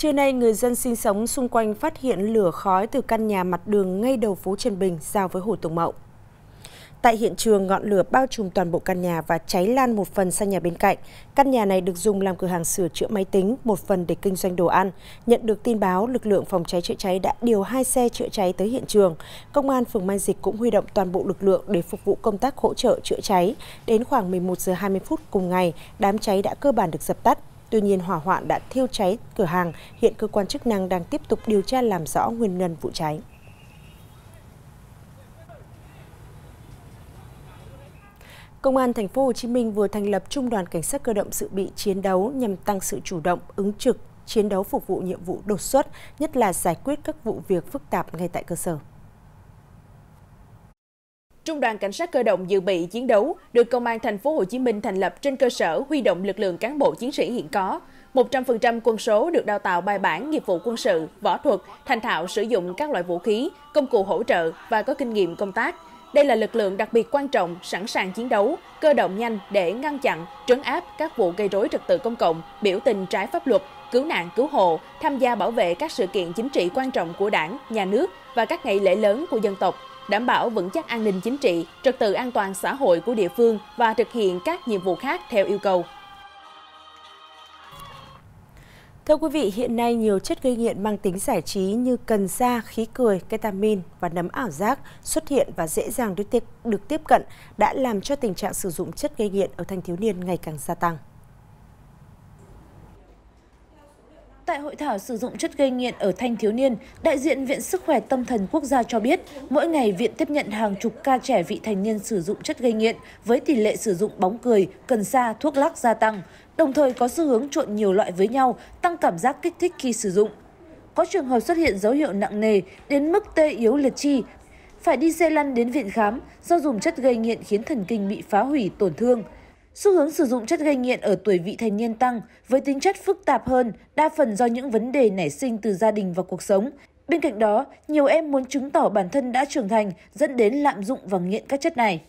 Trưa nay, người dân sinh sống xung quanh phát hiện lửa khói từ căn nhà mặt đường ngay đầu phố Trần Bình, giao với Hồ Tùng Mậu. Tại hiện trường, ngọn lửa bao trùm toàn bộ căn nhà và cháy lan một phần sang nhà bên cạnh. Căn nhà này được dùng làm cửa hàng sửa chữa máy tính, một phần để kinh doanh đồ ăn. Nhận được tin báo, lực lượng phòng cháy chữa cháy đã điều hai xe chữa cháy tới hiện trường. Công an phường Mai Dịch cũng huy động toàn bộ lực lượng để phục vụ công tác hỗ trợ chữa cháy. Đến khoảng 11 giờ 20 phút cùng ngày, đám cháy đã cơ bản được dập tắt. Tuy nhiên, hỏa hoạn đã thiêu cháy cửa hàng. Hiện cơ quan chức năng đang tiếp tục điều tra làm rõ nguyên nhân vụ cháy. Công an thành phố Hồ Chí Minh vừa thành lập Trung đoàn Cảnh sát cơ động dự bị chiến đấu nhằm tăng sự chủ động, ứng trực, chiến đấu phục vụ nhiệm vụ đột xuất, nhất là giải quyết các vụ việc phức tạp ngay tại cơ sở. Trung đoàn Cảnh sát cơ động dự bị chiến đấu được Công an thành phố Hồ Chí Minh thành lập trên cơ sở huy động lực lượng cán bộ chiến sĩ hiện có. 100% quân số được đào tạo bài bản nghiệp vụ quân sự, võ thuật, thành thạo sử dụng các loại vũ khí, công cụ hỗ trợ và có kinh nghiệm công tác. Đây là lực lượng đặc biệt quan trọng, sẵn sàng chiến đấu, cơ động nhanh để ngăn chặn, trấn áp các vụ gây rối trật tự công cộng, biểu tình trái pháp luật, cứu nạn cứu hộ, tham gia bảo vệ các sự kiện chính trị quan trọng của đảng, nhà nước và các ngày lễ lớn của dân tộc, đảm bảo vững chắc an ninh chính trị, trật tự an toàn xã hội của địa phương và thực hiện các nhiệm vụ khác theo yêu cầu. Thưa quý vị, hiện nay nhiều chất gây nghiện mang tính giải trí như cần sa, khí cười, ketamin và nấm ảo giác xuất hiện và dễ dàng được tiếp, được tiếp cận đã làm cho tình trạng sử dụng chất gây nghiện ở thanh thiếu niên ngày càng gia tăng. Tại hội thảo sử dụng chất gây nghiện ở thanh thiếu niên, đại diện Viện Sức khỏe Tâm thần Quốc gia cho biết, mỗi ngày viện tiếp nhận hàng chục ca trẻ vị thành niên sử dụng chất gây nghiện với tỷ lệ sử dụng bóng cười, cần sa, thuốc lắc gia tăng, đồng thời có xu hướng trộn nhiều loại với nhau, tăng cảm giác kích thích khi sử dụng. Có trường hợp xuất hiện dấu hiệu nặng nề đến mức tê yếu liệt chi, phải đi xe lăn đến viện khám do dùng chất gây nghiện khiến thần kinh bị phá hủy tổn thương. Xu hướng sử dụng chất gây nghiện ở tuổi vị thành niên tăng với tính chất phức tạp hơn, đa phần do những vấn đề nảy sinh từ gia đình và cuộc sống. Bên cạnh đó, nhiều em muốn chứng tỏ bản thân đã trưởng thành dẫn đến lạm dụng và nghiện các chất này.